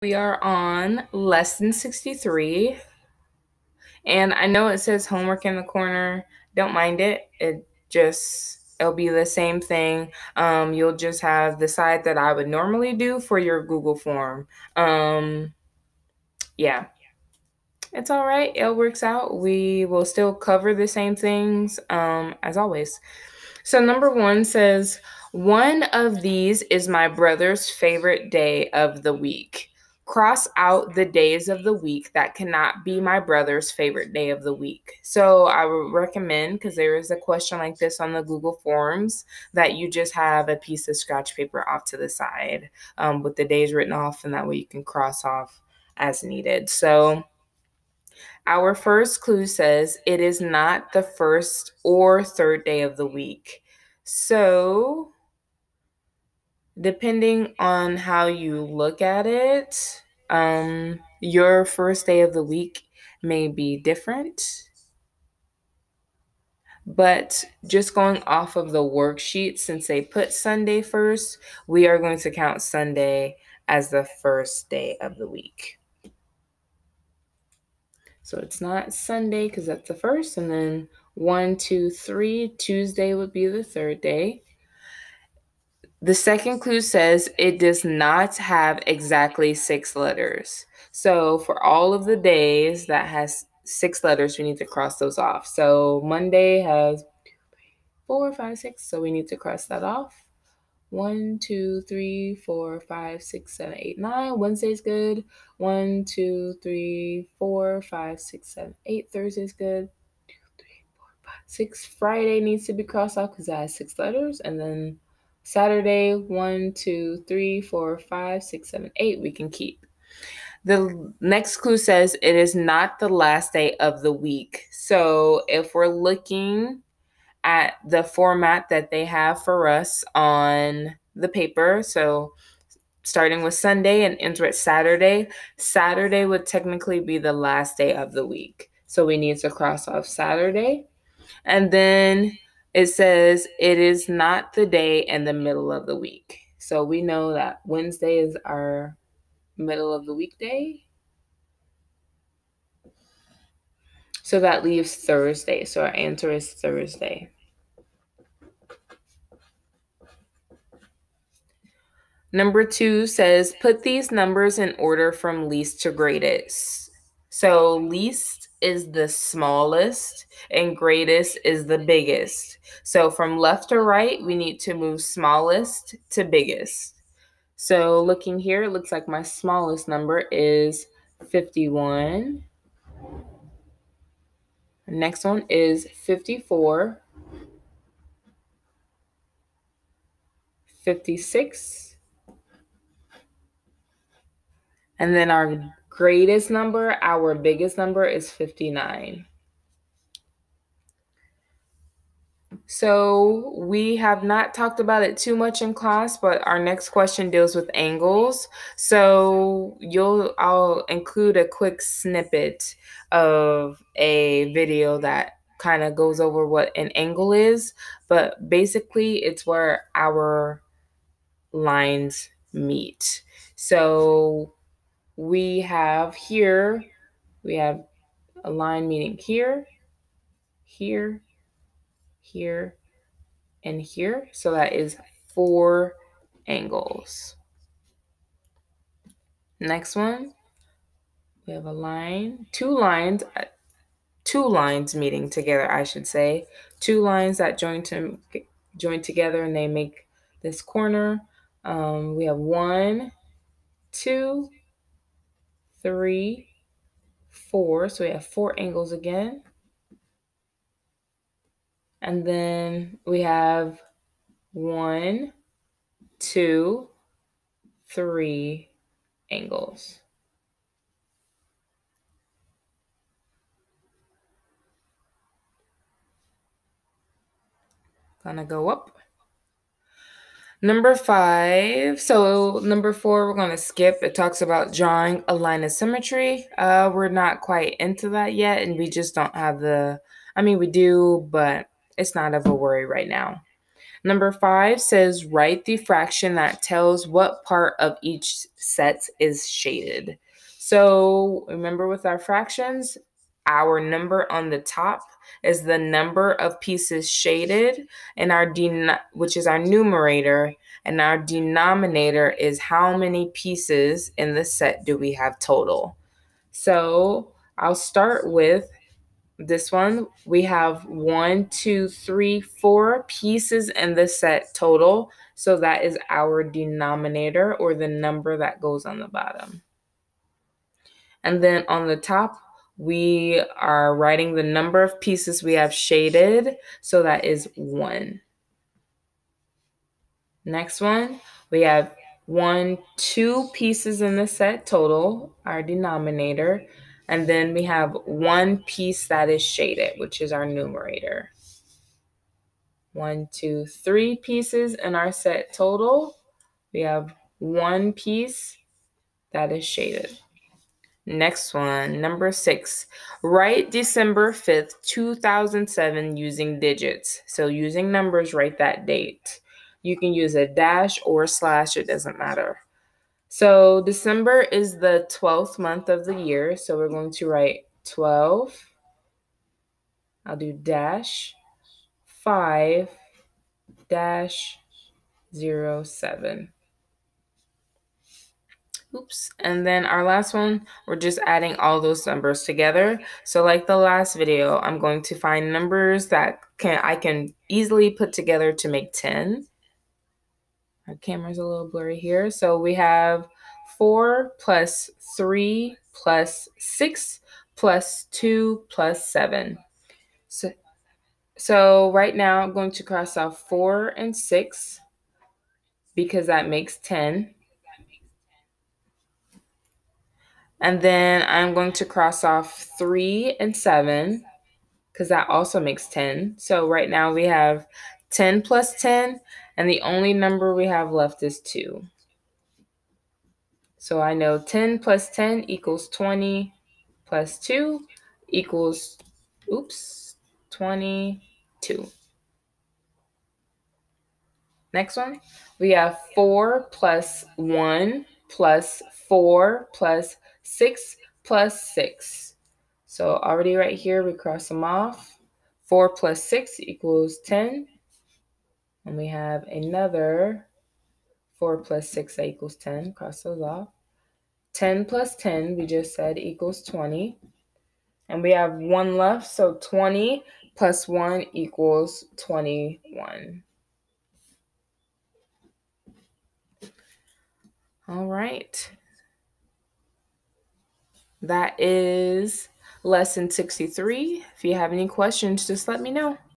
We are on lesson 63. And I know it says homework in the corner. Don't mind it. It just it'll be the same thing. Um, you'll just have the side that I would normally do for your Google form. Um, yeah. It's all right. It works out. We will still cover the same things um, as always. So, number one says, One of these is my brother's favorite day of the week cross out the days of the week that cannot be my brother's favorite day of the week. So I would recommend, because there is a question like this on the Google Forms, that you just have a piece of scratch paper off to the side um, with the days written off, and that way you can cross off as needed. So our first clue says it is not the first or third day of the week. So depending on how you look at it, um, your first day of the week may be different. But just going off of the worksheet, since they put Sunday first, we are going to count Sunday as the first day of the week. So it's not Sunday because that's the first, and then one, two, three, Tuesday would be the third day. The second clue says it does not have exactly six letters. So for all of the days that has six letters, we need to cross those off. So Monday has four, five, six. So we need to cross that off. One, two, three, four, five, six, seven, eight, nine. Wednesday's good. One, two, three, four, five, six, seven, eight. Thursday's good. Two, three, four, five, six. Friday needs to be crossed off because it has six letters. And then Saturday, one, two, three, four, five, six, seven, eight, we can keep. The next clue says it is not the last day of the week. So if we're looking at the format that they have for us on the paper, so starting with Sunday and enter at Saturday, Saturday would technically be the last day of the week. So we need to cross off Saturday. And then it says it is not the day in the middle of the week. So we know that Wednesday is our middle of the weekday. So that leaves Thursday. So our answer is Thursday. Number two says put these numbers in order from least to greatest. So least is the smallest and greatest is the biggest. So from left to right, we need to move smallest to biggest. So looking here, it looks like my smallest number is 51. next one is 54. 56. And then our greatest number, our biggest number is 59. So we have not talked about it too much in class, but our next question deals with angles. So you'll I'll include a quick snippet of a video that kind of goes over what an angle is, but basically it's where our lines meet. So we have here, we have a line meeting here, here, here, and here. So that is four angles. Next one, we have a line, two lines, uh, two lines meeting together, I should say. Two lines that join to join together and they make this corner. Um, we have one, two, three, four. So we have four angles again. And then we have one, two, three angles. Gonna go up. Number five. So number four, we're gonna skip. It talks about drawing a line of symmetry. Uh, we're not quite into that yet, and we just don't have the. I mean, we do, but it's not of a worry right now. Number five says write the fraction that tells what part of each set is shaded. So remember with our fractions, our number on the top is the number of pieces shaded, and our which is our numerator, and our denominator is how many pieces in the set do we have total. So I'll start with this one. We have one, two, three, four pieces in the set total. So that is our denominator or the number that goes on the bottom. And then on the top, we are writing the number of pieces we have shaded. So that is one. Next one, we have one, two pieces in the set total, our denominator. And then we have one piece that is shaded, which is our numerator. One, two, three pieces in our set total. We have one piece that is shaded. Next one, number six. Write December 5th, 2007 using digits. So using numbers, write that date. You can use a dash or a slash, it doesn't matter. So December is the 12th month of the year. So we're going to write 12. I'll do dash 5 dash 07. Oops. And then our last one, we're just adding all those numbers together. So like the last video, I'm going to find numbers that can I can easily put together to make 10. Our camera's a little blurry here. So we have 4 plus 3 plus 6 plus 2 plus 7. So, so right now I'm going to cross off 4 and 6 because that makes 10. And then I'm going to cross off 3 and 7 because that also makes 10. So right now we have 10 plus 10, and the only number we have left is 2. So I know 10 plus 10 equals 20 plus 2 equals, oops, 22. Next one, we have 4 plus 1 plus 4 plus 6 plus 6. So already right here, we cross them off. 4 plus 6 equals 10. And we have another 4 plus 6 that equals 10. Cross those off. 10 plus 10, we just said, equals 20. And we have 1 left, so 20 plus 1 equals 21. All right. That is lesson 63. If you have any questions, just let me know.